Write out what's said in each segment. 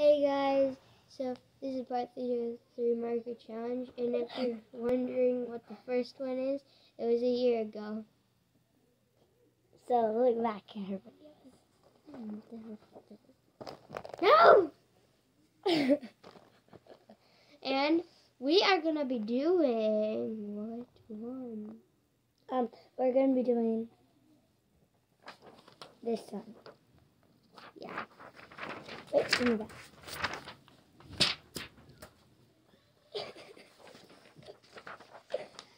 Hey guys, so this is part three of the three marker challenge, and if you're wondering what the first one is, it was a year ago. So look back at her videos. No! and we are gonna be doing what one? Um, we're gonna be doing this one. Yeah. Wait, give me that.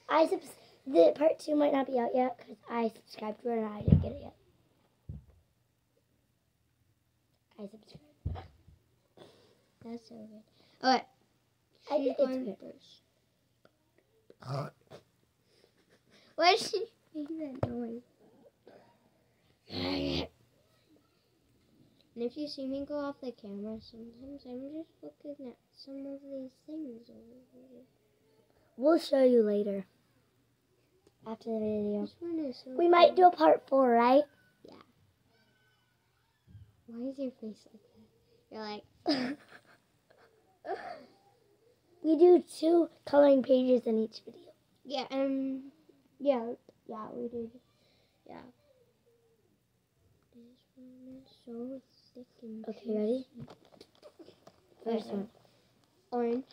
I subs- the part two might not be out yet because I subscribed to it and I didn't get it yet. I subscribed. That's so good. Okay. I She's did- it's going good. first. Uh. Why is she making that noise? And if you see me go off the camera, sometimes I'm just looking at some of these things over here. We'll show you later. After the video. This one is so We might do a part four, right? Yeah. Why is your face like that? You're like, We do two coloring pages in each video. yeah, um, yeah, yeah, we did. Yeah. This one is so Okay, ready? First one. Orange,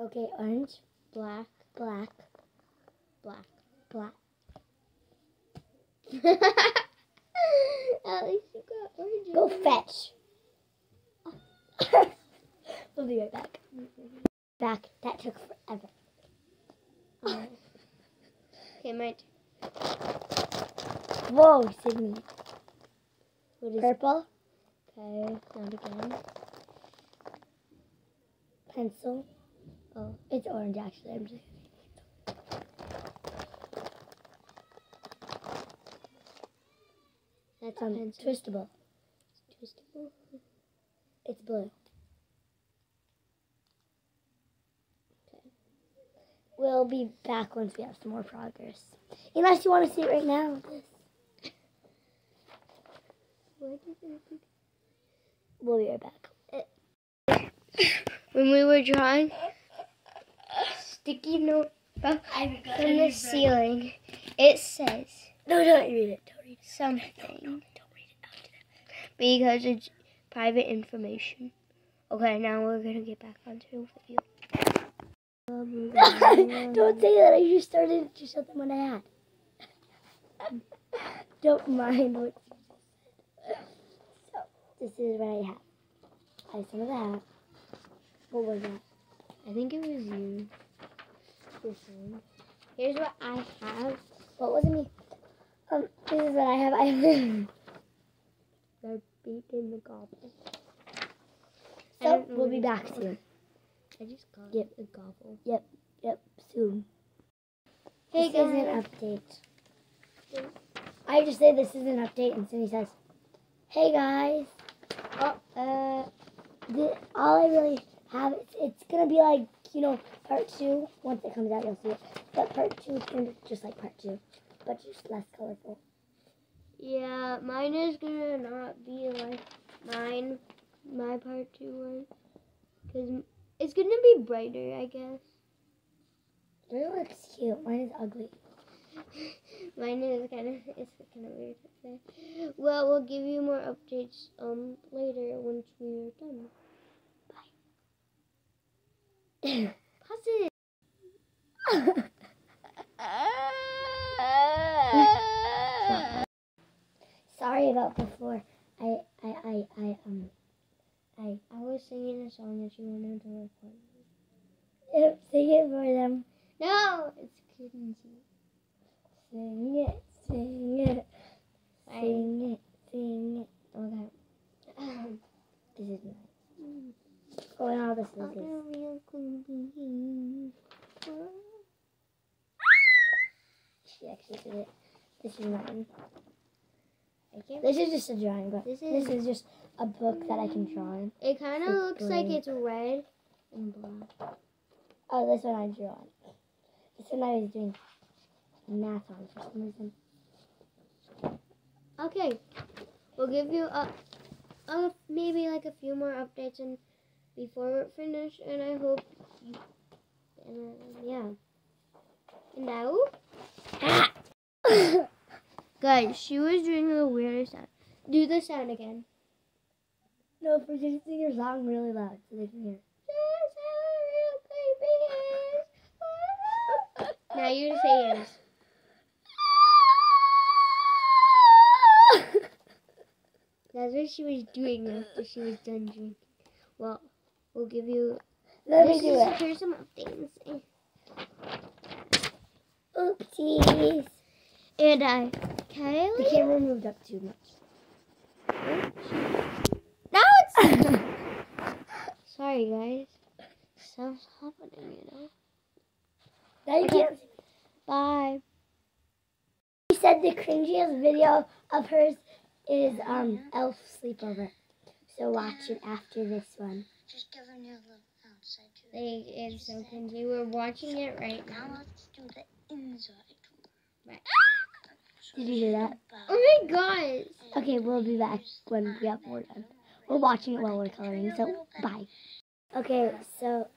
Okay, orange, black, black, black. black. At least you got orange. Go fetch. we'll be right back. Back. That took forever. Okay, my turn. Whoa, Sydney. Purple, Okay, not again. pencil. Oh. It's orange actually. I'm just. That's a Um, pencil. twistable. Twistable. It's blue. Okay. We'll be back once we have some more progress. Unless you want to see it right now. Where did it We'll be right back. when we were drawing sticky note from from the ceiling, it says No, don't read it. Don't read it. something Don't read it out to them. because it's private information. Okay, now we're gonna get back onto the video. Don't say that. I just started to show them what I had. Don't mind what you just said. So, this is what I have. I have some of that. What was that? I think it was you. This one. Here's what I have. What was it me? Um, this is what I have. I have. The beak in the gobble. So, we'll be back soon. I just got Yep. a gobble. Yep, yep, soon. Hey this is an guys. update. I just say this is an update, and Cindy says, "Hey guys." Oh, uh, The, all I really have, it's, it's gonna be like you know part two. Once it comes out, you'll see it. But part two is gonna be just like part two, but just less colorful. yeah, mine is gonna not be like mine, my part two one. Because it's gonna be brighter, I guess. Yours looks cute. Mine is ugly. Mine is kind of it's kind of weird. Well, we'll give you more updates um later once we are done. Pause it. Sorry about before. I I I I um I I was singing a song that you wanted to record. yep, sing it for them. No, it's Kinsey. Sing it, sing it, sing it, sing it. okay. Um, this is nice. Oh, and all this is this. She actually did it. This is mine. This is just a drawing book. This This is- is just a book that I can draw in. It kind of looks like it's red and black. Oh, this one I drew on. This one I was doing math on for some reason. Okay, we'll give you a uh, maybe like a few more updates and before we're finished. And I hope, you, and, uh, yeah. And now, guys, she was doing the weirdest sound. Do the sound again. no, for you to sing your song really loud so they can hear. Now you say yes. That's what she was doing after she was done drinking. Well, we'll give you. Let me do it. Here's some updates. Oopsies. And uh, I, The Kylie. camera moved up too much. Now it's. Sorry, guys. Stuff's happening, you know. Now you Okay. can't. Bye. She said the cringiest video of hers is um Elf Sleepover. So watch it after this one. Just give her a little outside. They, it's so. We're watching it right now. Now let's do the inside. Right. Did you hear that? Oh my god. Okay, we'll be back when we have more done. We're watching it while we're coloring, so bye. Okay, so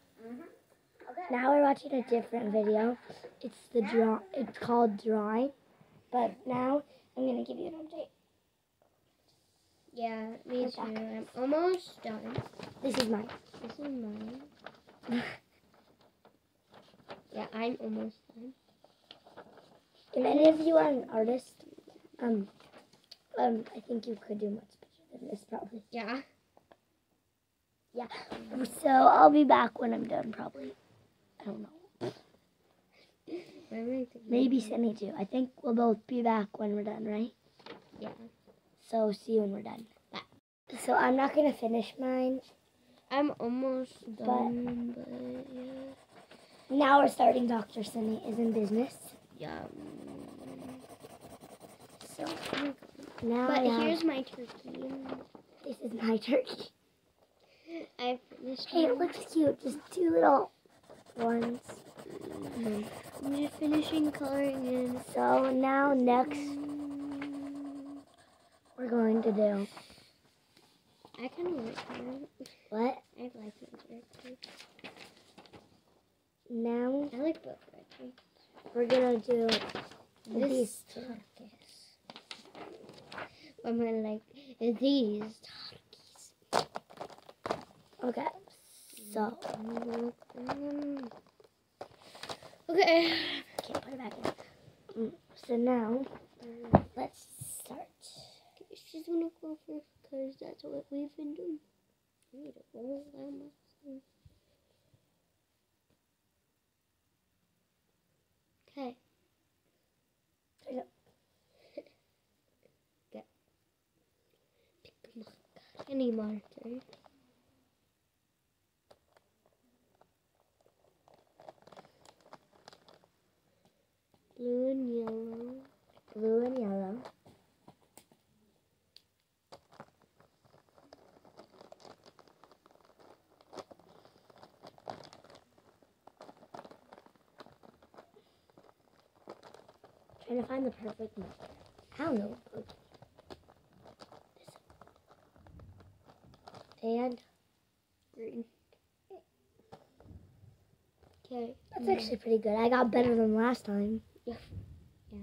now we're watching a different video. It's the draw. It's called drawing, but now I'm gonna give you an update. Yeah, me too. I'm almost done. This is mine. This is mine. yeah, I'm almost done. If any of you are an artist, um, um, I think you could do much better than this, probably. Yeah. Yeah. So I'll be back when I'm done, probably. I don't know. Why am I thinking- Maybe Sydney too. I think we'll both be back when we're done, right? Yeah. So see you when we're done. Bye. So I'm not gonna finish mine. I'm almost done, but, yeah. Now we're starting Dr. Sunny is in business. Yeah. So now But have- here's my turkey. this is my turkey. I finished Hey, it looks cute. Just two little ones. I'm just finishing coloring in. So now next we're going to do I kind of like that. what? I like turkey. Now I like both turkeys. we're gonna do This these two. I'm gonna like these turkeys. Okay. So Mm. mm, mm. Okay. can't put it back in. Mm, so now. She's gonna go first because that's what we've been doing. I need to roll down. Okay. You. Get. Any marker. Blue and yellow. Blue and yellow. Trying to find the perfect marker. I don't know. And Green. Okay. that's mm. actually pretty good. I got better than last time. Yeah. Yeah.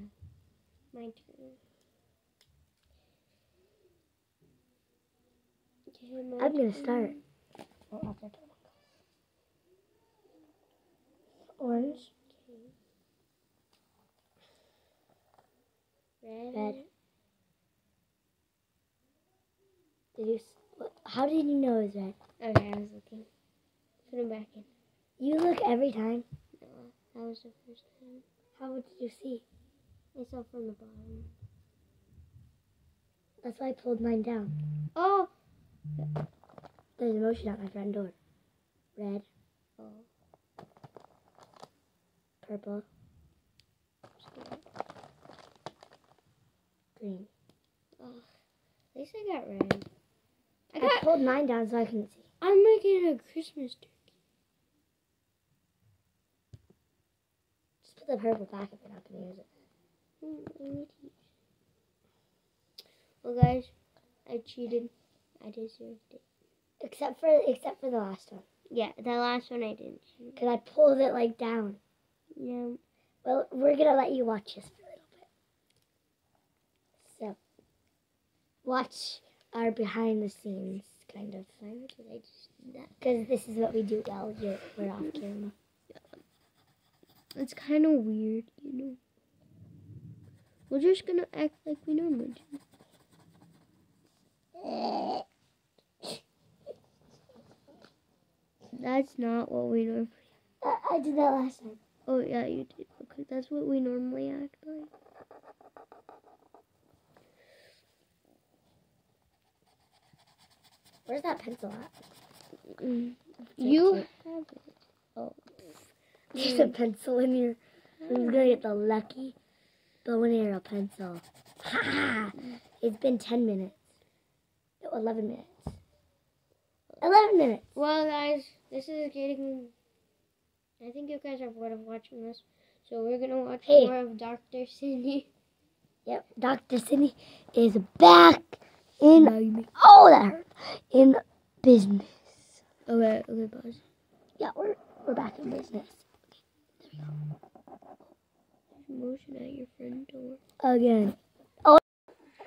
My turn. Okay, my I'm gonna start. Orange, Red. red. Did you? what- How did you know it was red? Okay, I was looking. Put them back in. You look every time. No, that was the first time. How did you see? I saw from the bottom. That's why I pulled mine down. Oh! There's a motion at my front door. Red, Oh. purple, green. oh. At least I got red. I I got. pulled mine down so I couldn't see. I'm making a Christmas turkey. Just put the purple back if you're not gonna use it. Mm, I need to use it. Well, guys, I cheated. I deserved it. Except for except for the last one. Yeah, the last one I didn't. Because I pulled it like down. Yeah. Well, we're gonna let you watch this for a little bit. So, watch our behind the scenes kind of. Why would I just do that? Because this is what we do you're, we're off camera. It's kind of weird, you know. We're just gonna act like we normally do. That's not what we normally. I, I did that last time. Oh yeah, you did. Okay, that's what we normally act like. Where's that pencil at? Mm. You have it. Oh. There's a pencil in here. Who's gonna get the lucky bow and arrow pencil? Ha ha! It's been 10 minutes. No, 11 minutes. 11 minutes. Well, guys, this is getting. I think you guys are bored of watching this, so we're gonna watch Hey. more of Doctor Cindy. Yep, Dr. Cindy is back in. Oh, that hurt. In business. Okay, okay, pause. Yeah, we're, we're back in business. Okay. Motion at your front door. Again. Oh,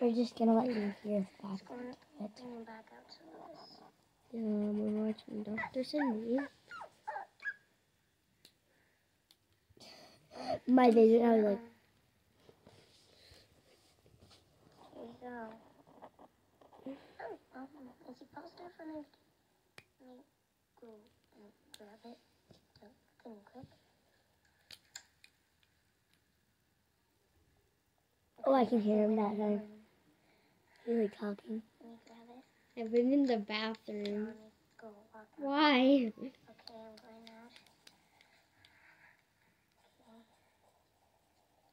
we're just gonna let you hear the back Going of it. bringing back out some of this. Um, we're watching Doctor Cindy. My vision, I was like, Here you go. Is he there for me? Let me go and grab it. Quick. oh, I can hear him that time. Really talking. Let me grab it. I've been in the bathroom. go walk. Why? Okay, I'm going out. Okay.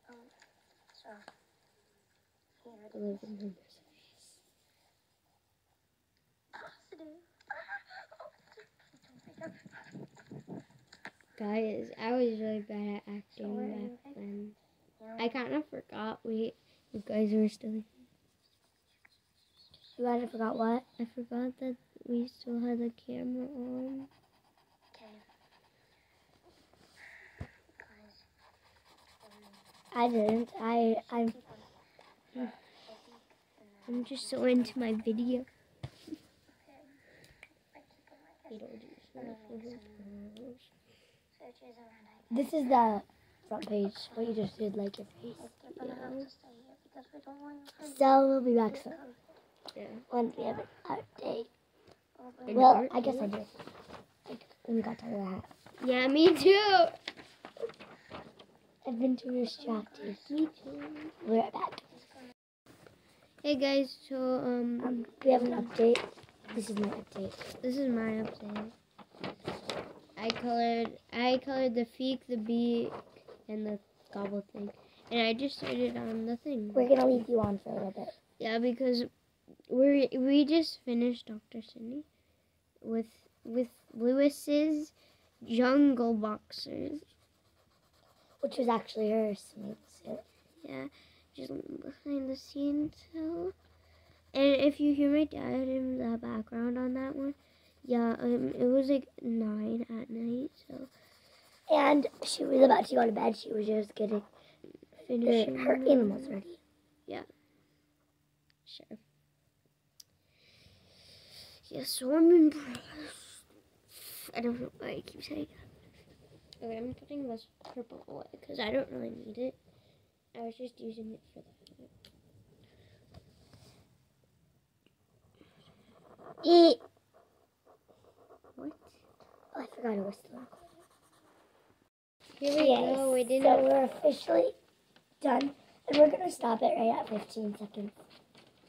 Um, so, here it is. Positive. Guys, I was really bad at acting back then. I kind of forgot we, you guys were still. You guys forgot what? I forgot that we still had the camera on. I didn't. I, I'm. I think the I'm just so into my video. Okay. Searches around. I this is the front page. What you just did, like your face. think you're gonna have to stay here because we don't want you So we'll be back soon. Yeah. Once we have an update. And Well, I guess. I did. Like, when we got tired of that. Yeah, me too. I've been too distracted. Me too. We're back. Hey guys, so um, Um, we have an update. This is my update. this is my update. I colored, I colored the feek, the beak, and the gobble thing, and I just started on the thing. We're gonna leave you on for a little bit. Yeah, because we we just finished Doctor Cindy with with Lewis's Jungle Boxers. Which was actually her smooth suit. Yeah, just behind the scenes. So. And if you hear my dad in the background on that one, yeah, um, it was like nine at night, so And she was about to go to bed. She was just getting her, finishing her the- animals ready. Yeah. Sure. Yeah, so I'm impressed. I don't know why I keep saying that. Okay, I'm putting this purple away because I don't really need it. I was just using it for that. Eat. What? Oh, I forgot it was still Here we Yes. go. We didn't. So we're officially done. And we're gonna stop it right at 15 seconds.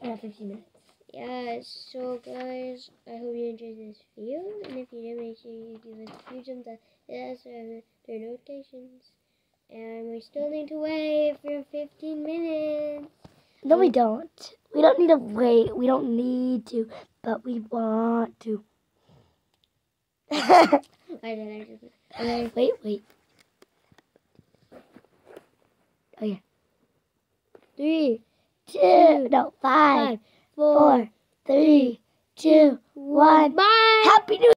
Right at 15 minutes. Yeah, so guys, I hope you enjoyed this video, and if you did, make sure you give it a huge thumbs up, us with their notifications, and we still need to wait for 15 minutes. No, we don't. We don't need to wait. We don't need to, but we want to. I did, I just, okay, wait, wait. Oh yeah. three, Two, no, five, five, four, four, three, two, one. Bye. Happy New